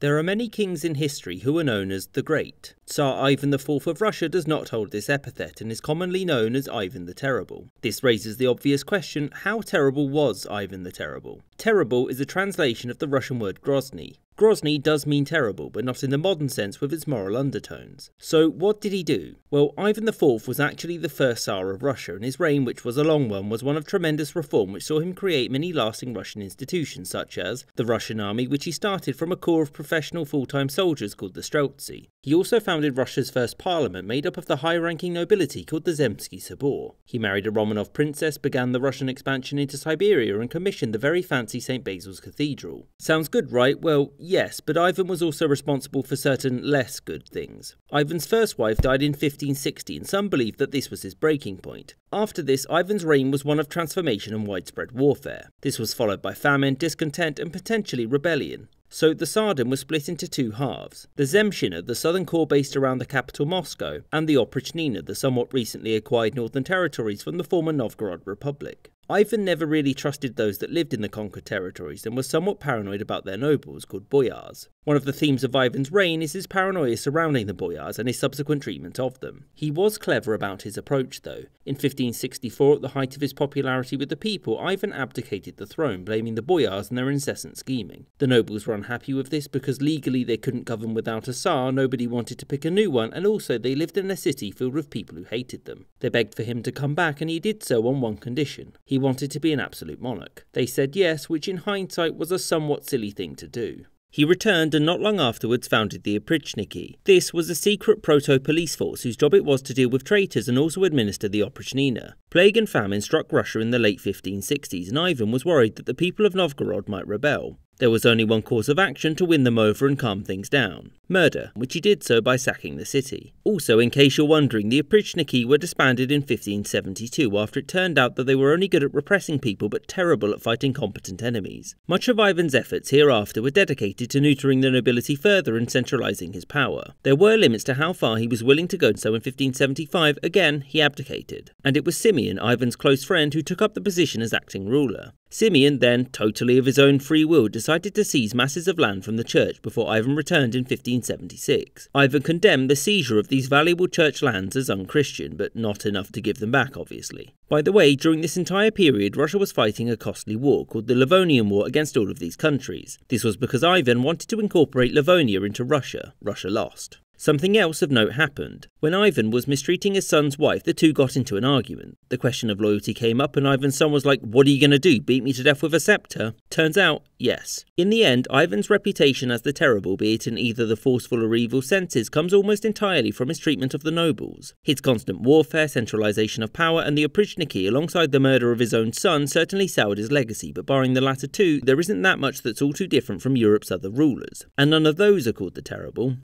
There are many kings in history who are known as the Great. Tsar Ivan IV of Russia does not hold this epithet and is commonly known as Ivan the Terrible. This raises the obvious question how terrible was Ivan the Terrible? Terrible is a translation of the Russian word Grozny, Grozny does mean terrible, but not in the modern sense with its moral undertones. So, what did he do? Well, Ivan IV was actually the first Tsar of Russia, and his reign, which was a long one, was one of tremendous reform which saw him create many lasting Russian institutions, such as the Russian army, which he started from a corps of professional full time soldiers called the Streltsy. He also founded Russia's first parliament, made up of the high ranking nobility called the Zemsky Sobor. He married a Romanov princess, began the Russian expansion into Siberia, and commissioned the very fancy St. Basil's Cathedral. Sounds good, right? Well, Yes, but Ivan was also responsible for certain less good things. Ivan's first wife died in 1560, and some believe that this was his breaking point. After this, Ivan's reign was one of transformation and widespread warfare. This was followed by famine, discontent, and potentially rebellion. So the Tsardom was split into two halves the Zemshchina, the southern core based around the capital Moscow, and the Oprichnina, the somewhat recently acquired northern territories from the former Novgorod Republic. Ivan never really trusted those that lived in the conquered territories and was somewhat paranoid about their nobles, called boyars. One of the themes of Ivan's reign is his paranoia surrounding the boyars and his subsequent treatment of them. He was clever about his approach, though. In 1564, at the height of his popularity with the people, Ivan abdicated the throne, blaming the boyars and their incessant scheming. The nobles were unhappy with this because legally they couldn't govern without a Tsar, nobody wanted to pick a new one, and also they lived in a city filled with people who hated them. They begged for him to come back, and he did so on one condition. He wanted to be an absolute monarch. They said yes, which in hindsight was a somewhat silly thing to do. He returned and not long afterwards founded the Oprichniki. This was a secret proto-police force whose job it was to deal with traitors and also administer the Oprichnina. Plague and famine struck Russia in the late 1560s and Ivan was worried that the people of Novgorod might rebel. There was only one course of action to win them over and calm things down murder, which he did so by sacking the city. Also, in case you're wondering, the Oprichniki were disbanded in 1572 after it turned out that they were only good at repressing people but terrible at fighting competent enemies. Much of Ivan's efforts hereafter were dedicated to neutering the nobility further and centralising his power. There were limits to how far he was willing to go, so in 1575, again, he abdicated. And it was Simeon, Ivan's close friend, who took up the position as acting ruler. Simeon then, totally of his own free will, decided to seize masses of land from the church before Ivan returned in 1576. Ivan condemned the seizure of these valuable church lands as unchristian, but not enough to give them back, obviously. By the way, during this entire period, Russia was fighting a costly war called the Livonian War against all of these countries. This was because Ivan wanted to incorporate Livonia into Russia. Russia lost. Something else of note happened. When Ivan was mistreating his son's wife, the two got into an argument. The question of loyalty came up, and Ivan's son was like, What are you going to do? Beat me to death with a scepter? Turns out, yes. In the end, Ivan's reputation as the terrible, be it in either the forceful or evil senses, comes almost entirely from his treatment of the nobles. His constant warfare, centralization of power, and the Oprichniki, alongside the murder of his own son, certainly soured his legacy, but barring the latter two, there isn't that much that's all too different from Europe's other rulers. And none of those are called the terrible.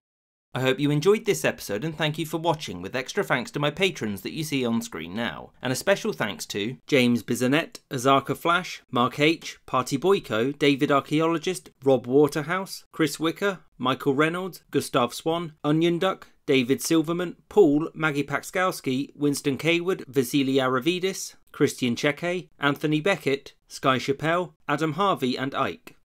I hope you enjoyed this episode and thank you for watching, with extra thanks to my patrons that you see on screen now. And a special thanks to James Bizanet, Azarka Flash, Mark H, Party Boyko, David Archaeologist, Rob Waterhouse, Chris Wicker, Michael Reynolds, Gustav Swan, Onion Duck, David Silverman, Paul, Maggie Paxkowski, Winston Kaywood, Vasily Aravidis, Christian Cheke, Anthony Beckett, Sky Chappelle, Adam Harvey, and Ike.